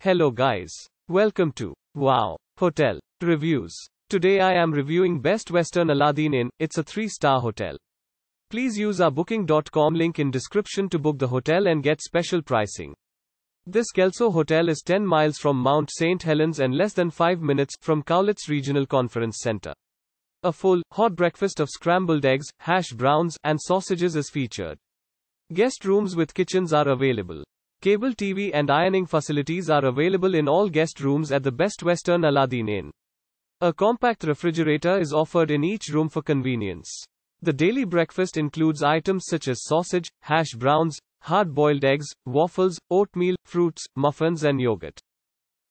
Hello guys. Welcome to Wow Hotel Reviews. Today I am reviewing Best Western Aladdin Inn. It's a 3-star hotel. Please use our booking.com link in description to book the hotel and get special pricing. This Kelso hotel is 10 miles from Mount St. Helens and less than 5 minutes from Cowlitz Regional Conference Center. A full, hot breakfast of scrambled eggs, hash browns, and sausages is featured. Guest rooms with kitchens are available. Cable TV and ironing facilities are available in all guest rooms at the Best Western Aladdin Inn. A compact refrigerator is offered in each room for convenience. The daily breakfast includes items such as sausage, hash browns, hard boiled eggs, waffles, oatmeal, fruits, muffins, and yogurt.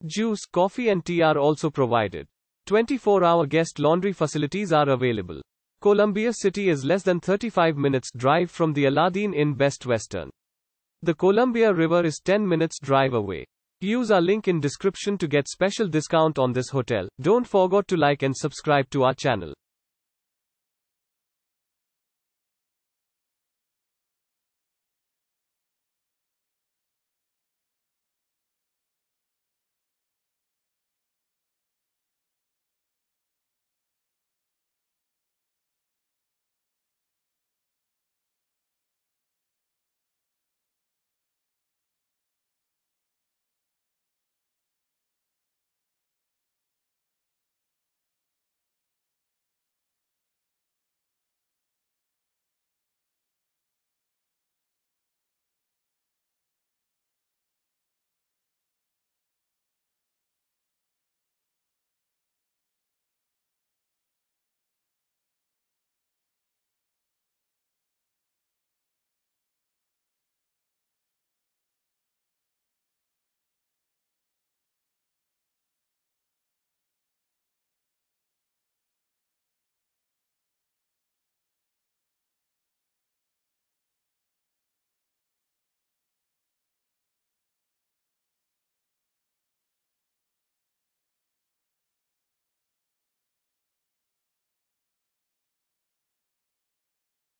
Juice, coffee, and tea are also provided. 24 hour guest laundry facilities are available. Columbia City is less than 35 minutes drive from the Aladdin Inn Best Western. The Columbia River is 10 minutes drive away. Use our link in description to get special discount on this hotel. Don't forget to like and subscribe to our channel.